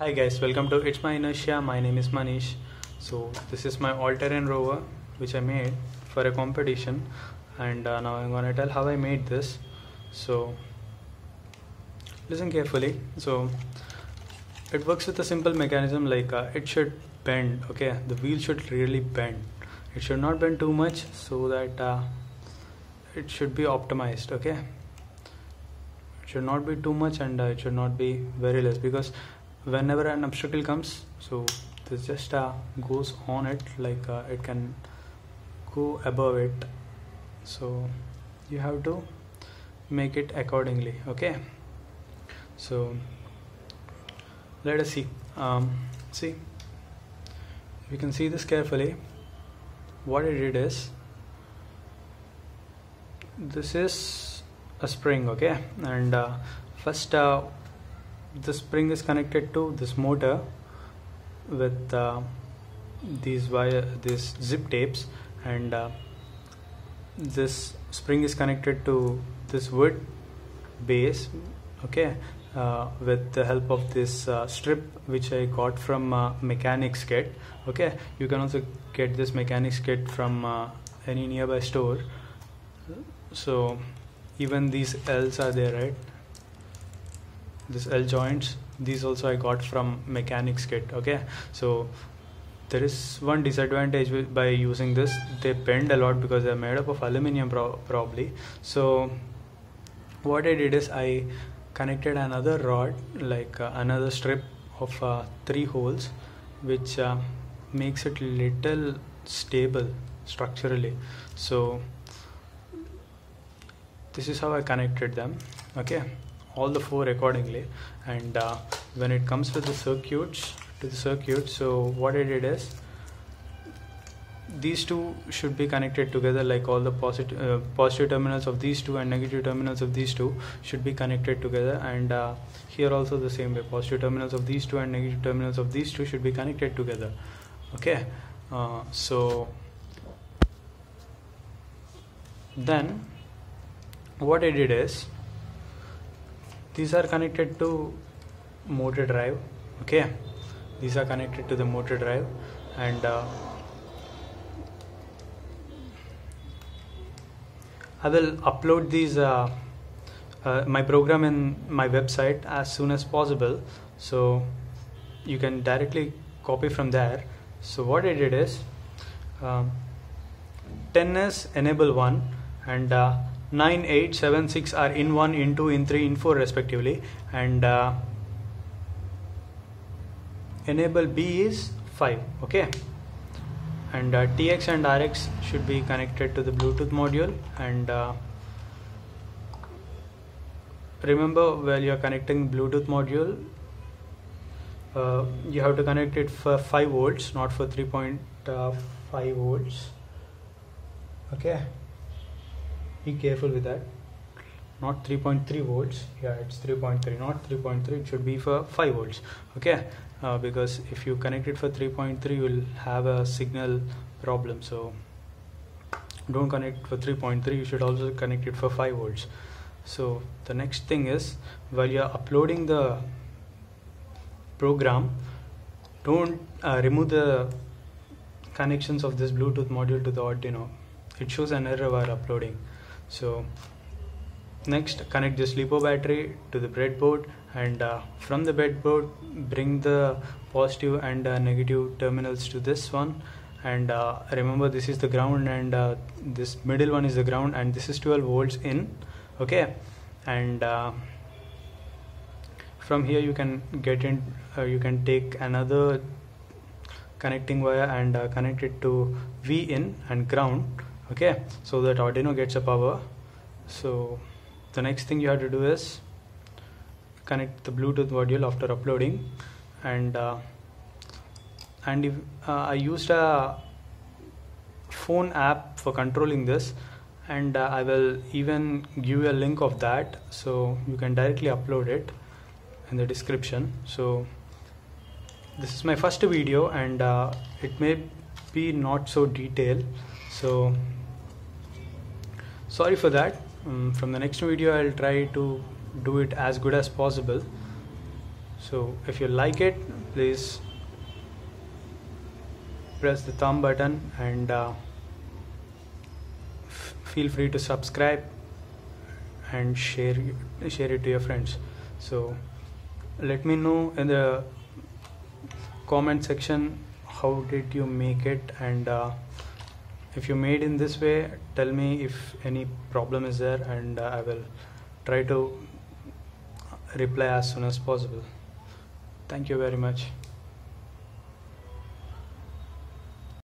Hi guys, welcome to It's My Inertia. My name is Manish. So this is my all-terrain rover which I made for a competition and uh, now I'm gonna tell how I made this. So listen carefully. So it works with a simple mechanism like uh, it should bend. Okay, the wheel should really bend. It should not bend too much so that uh, it should be optimized. Okay, it should not be too much and uh, it should not be very less because whenever an obstacle comes so this just uh, goes on it like uh, it can go above it. So you have to make it accordingly okay? So let us see. Um, see you can see this carefully. What I did is this is a spring okay? And uh, first uh, the spring is connected to this motor with uh, these wire these zip tapes and uh, this spring is connected to this wood base okay uh, with the help of this uh, strip which I got from uh, mechanics kit okay. You can also get this mechanics kit from uh, any nearby store. So even these L's are there right this L joints these also I got from mechanics kit okay? So there is one disadvantage by using this they bend a lot because they're made up of aluminum pro probably. So what I did is I connected another rod like uh, another strip of uh, three holes which uh, makes it little stable structurally. So this is how I connected them okay all the four accordingly. And uh, when it comes to the circuits to the circuit so what I did is these two should be connected together like all the positive uh, positive terminals of these two and negative terminals of these two should be connected together. And uh, here also the same way positive terminals of these two and negative terminals of these two should be connected together. Okay? Uh, so then what I did is these are connected to motor drive okay? These are connected to the motor drive and uh, I will upload these uh, uh, my program in my website as soon as possible. So you can directly copy from there. So what I did is um, 10s enable 1 and uh, 9 8 7 6 are in 1 in 2 in 3 in 4 respectively. And uh, enable B is 5 okay? And uh, TX and RX should be connected to the Bluetooth module. And uh, remember while you are connecting Bluetooth module uh, you have to connect it for 5 volts not for 3.5 uh, volts. Okay be careful with that. Not 3.3 volts. Yeah it's 3.3 not 3.3 it should be for 5 volts. Okay? Uh, because if you connect it for 3.3 you will have a signal problem. So don't connect for 3.3 you should also connect it for 5 volts. So the next thing is while you are uploading the program don't uh, remove the connections of this bluetooth module to the arduino. It shows an error while uploading so next connect this lipo battery to the breadboard and uh, from the breadboard bring the positive and uh, negative terminals to this one. And uh, remember this is the ground and uh, this middle one is the ground and this is 12 volts in okay? And uh, from here you can get in uh, you can take another connecting wire and connect it to V in and ground okay so that Arduino gets a power. So the next thing you have to do is connect the Bluetooth module after uploading. And uh, and if, uh, I used a phone app for controlling this. And uh, I will even give you a link of that. So you can directly upload it in the description. So this is my first video. And uh, it may be not so detailed. So sorry for that. Um, from the next video I'll try to do it as good as possible. So if you like it please press the thumb button and uh, feel free to subscribe and share share it to your friends. So let me know in the comment section how did you make it and uh, if you made in this way tell me if any problem is there and uh, i will try to reply as soon as possible. Thank you very much